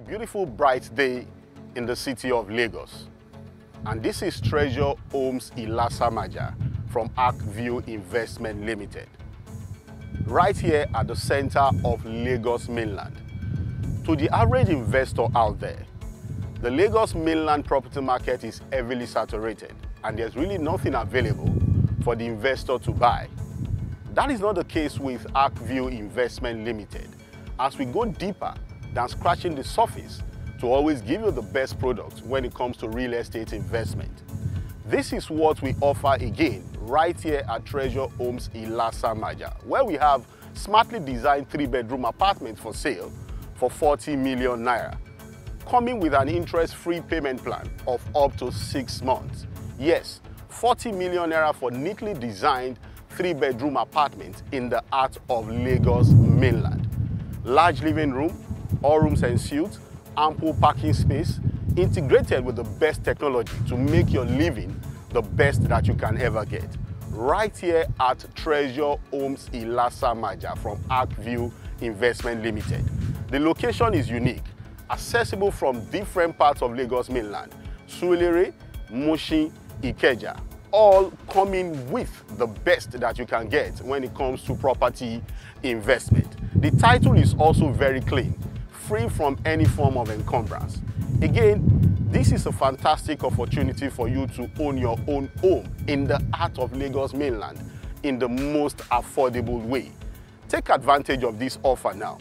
beautiful bright day in the city of Lagos. And this is Treasure Homes Ilasamaja from Arkview Investment Limited. Right here at the center of Lagos mainland. To the average investor out there, the Lagos mainland property market is heavily saturated and there's really nothing available for the investor to buy. That is not the case with Arkview Investment Limited. As we go deeper than scratching the surface to always give you the best product when it comes to real estate investment. This is what we offer again right here at Treasure Homes Ilasa Maja, where we have smartly designed three-bedroom apartments for sale for 40 million naira, coming with an interest-free payment plan of up to six months. Yes, 40 million naira for neatly designed three-bedroom apartments in the heart of Lagos mainland. Large living room, all rooms and suites, ample parking space, integrated with the best technology to make your living the best that you can ever get. Right here at Treasure Homes Ilasa Maja from Arcview Investment Limited. The location is unique, accessible from different parts of Lagos mainland. Surulere, Mushin, Ikeja, all coming with the best that you can get when it comes to property investment. The title is also very clean, free from any form of encumbrance. Again, this is a fantastic opportunity for you to own your own home in the heart of Lagos mainland in the most affordable way. Take advantage of this offer now